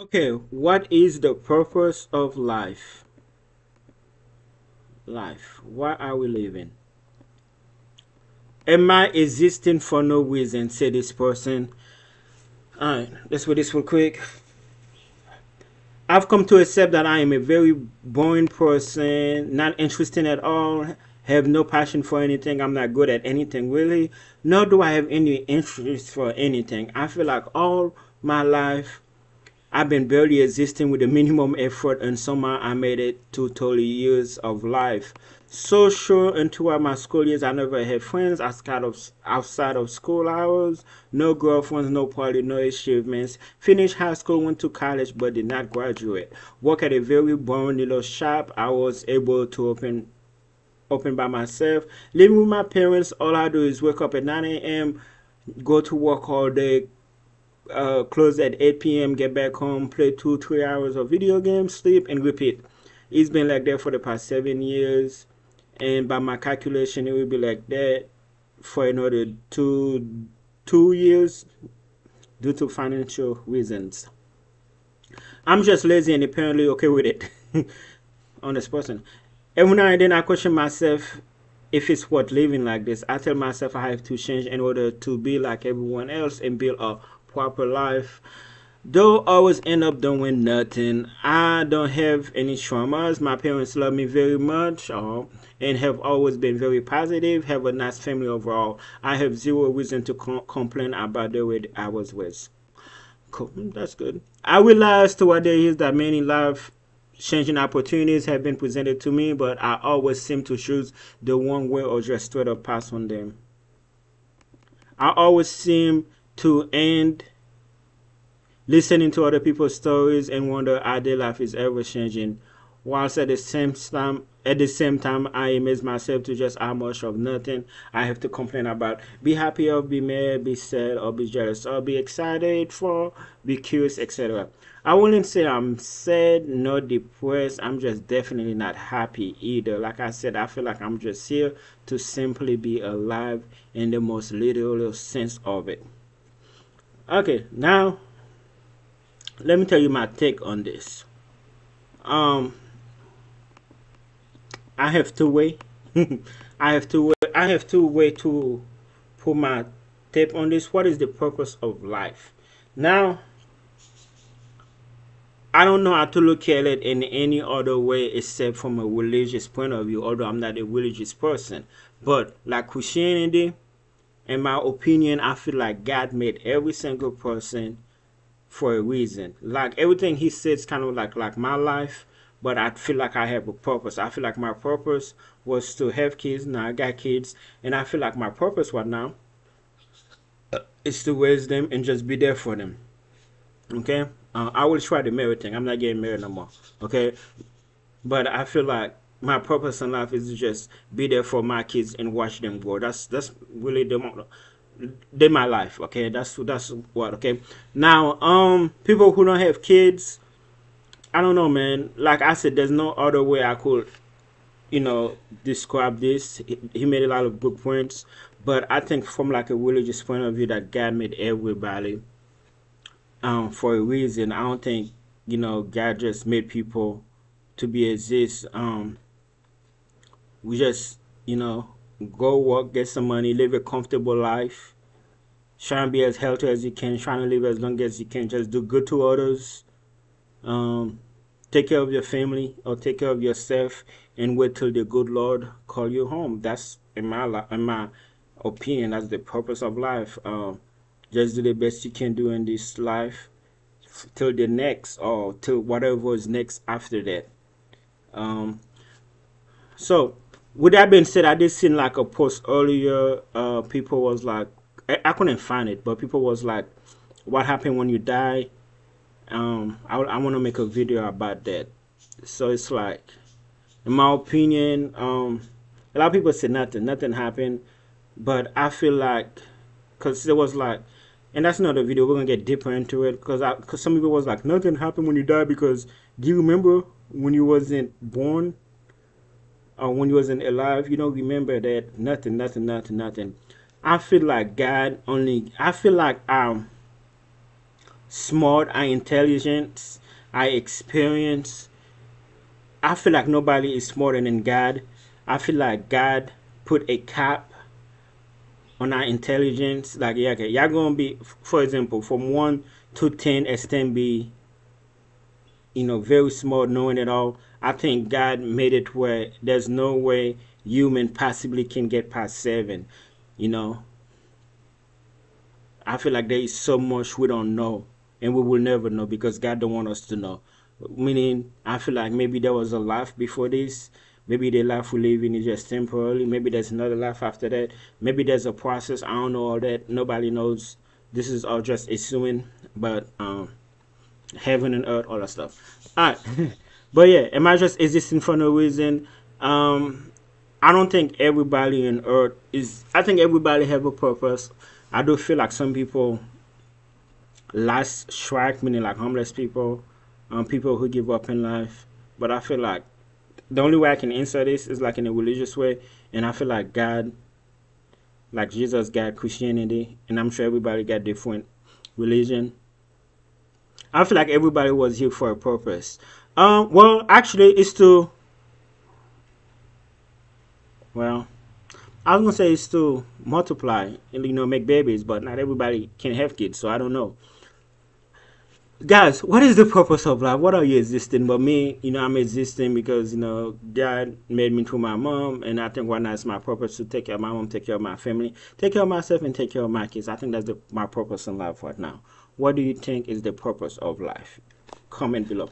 Okay, what is the purpose of life? Life. Why are we living? Am I existing for no reason? Say this person. Alright, let's do this real quick. I've come to accept that I am a very boring person, not interesting at all, have no passion for anything. I'm not good at anything really, nor do I have any interest for anything. I feel like all my life I've been barely existing with a minimum effort, and somehow I made it to 30 years of life. So sure, throughout my school years, I never had friends outside of outside of school hours. No girlfriends, no party, no achievements. Finished high school, went to college, but did not graduate. Work at a very boring little shop. I was able to open open by myself. Living with my parents, all I do is wake up at 9 a.m., go to work all day, uh, close at 8 p.m., get back home, play two, three hours of video games, sleep, and repeat. It's been like that for the past seven years, and by my calculation, it will be like that for another two two years due to financial reasons. I'm just lazy and apparently okay with it. on this person. Every now and then I question myself if it's worth living like this. I tell myself I have to change in order to be like everyone else and build a proper life. Though always end up doing nothing. I don't have any traumas. My parents love me very much uh, and have always been very positive. Have a nice family overall. I have zero reason to com complain about the way I was raised. Cool, that's good. I realize realized toward there is that many life changing opportunities have been presented to me, but I always seem to choose the one way or just straight up pass on them. I always seem to end listening to other people's stories and wonder how their life is ever changing. Whilst at the same time at the same time i amaze myself to just how much of nothing i have to complain about. Be happy or be mad be sad or be jealous or be excited for be curious etc i wouldn't say i'm sad nor depressed. I'm just definitely not happy either. Like i said i feel like i'm just here to simply be alive in the most literal sense of it okay now let me tell you my take on this. Um i have two way. I have two way i have two way to put my tape on this. What is the purpose of life? Now I don't know how to look at it in any other way except from a religious point of view, although I'm not a religious person. But like Christianity, in my opinion, I feel like God made every single person for a reason. Like everything he says kind of like like my life, but I feel like I have a purpose. I feel like my purpose was to have kids. Now I got kids, and I feel like my purpose right now is to raise them and just be there for them. Okay, uh, I will try the married thing. I'm not getting married no more. Okay, but I feel like my purpose in life is to just be there for my kids and watch them grow. That's that's really the they my life. Okay, that's that's what. Okay, now um people who don't have kids, I don't know, man. Like I said, there's no other way I could, you know, describe this. He, made a lot of book points, but I think from like a religious point of view, that God made everybody um for a reason. I don't think you know God just made people to be exist. Um we just, you know, go work, get some money, live a comfortable life, try and be as healthy as you can, trying to live as long as you can, just do good to others, um, take care of your family or take care of yourself, and wait till the good Lord call you home. That's in my in my opinion, that's the purpose of life. Um, just do the best you can do in this life till the next or till whatever is next after that. Um, so with that being said, I did see like a post earlier. Uh, people was like, I, I couldn't find it, but people was like, "What happened when you die?" Um, I I want to make a video about that. So it's like, in my opinion, um, a lot of people say nothing, nothing happened, but I feel like, cause there was like, and that's another video. We're gonna get deeper into it, cause I, cause some people was like, nothing happened when you die because do you remember when you wasn't born? Uh, when you wasn't alive, you don't remember that nothing, nothing, nothing, nothing. I feel like God only. I feel like I'm smart, I intelligent, I experience. I feel like nobody is smarter than God. I feel like God put a cap on our intelligence. Like, yeah, okay, y'all gonna be, for example, from one to ten, as ten be, you know, very small, knowing it all. I think God made it where there's no way human possibly can get past seven. You know, I feel like there is so much we don't know, and we will never know because God don't want us to know. Meaning, I feel like maybe there was a life before this. Maybe the life we live in is just temporary. Maybe there's another life after that. Maybe there's a process. I don't know all that. Nobody knows. This is all just assuming. But um, heaven and earth, all that stuff. All right. but yeah, am I just existing for no reason? Um, I don't think everybody on earth is. I think everybody have a purpose. I do feel like some people last strike, meaning like homeless people, um, people who give up in life. But I feel like the only way I can answer this is like in a religious way, and I feel like God, like Jesus, got Christianity, and I'm sure everybody got different religion. I feel like everybody was here for a purpose. Um, well, actually, it's to well, I was gonna say it's to multiply and you know make babies, but not everybody can have kids, so I don't know. Guys, what is the purpose of life? What are you existing? But me, you know, I'm existing because you know God made me through my mom, and I think why not? It's my purpose to take care of my mom, take care of my family, take care of myself, and take care of my kids. I think that's the, my purpose in life right now. What do you think is the purpose of life? Comment below.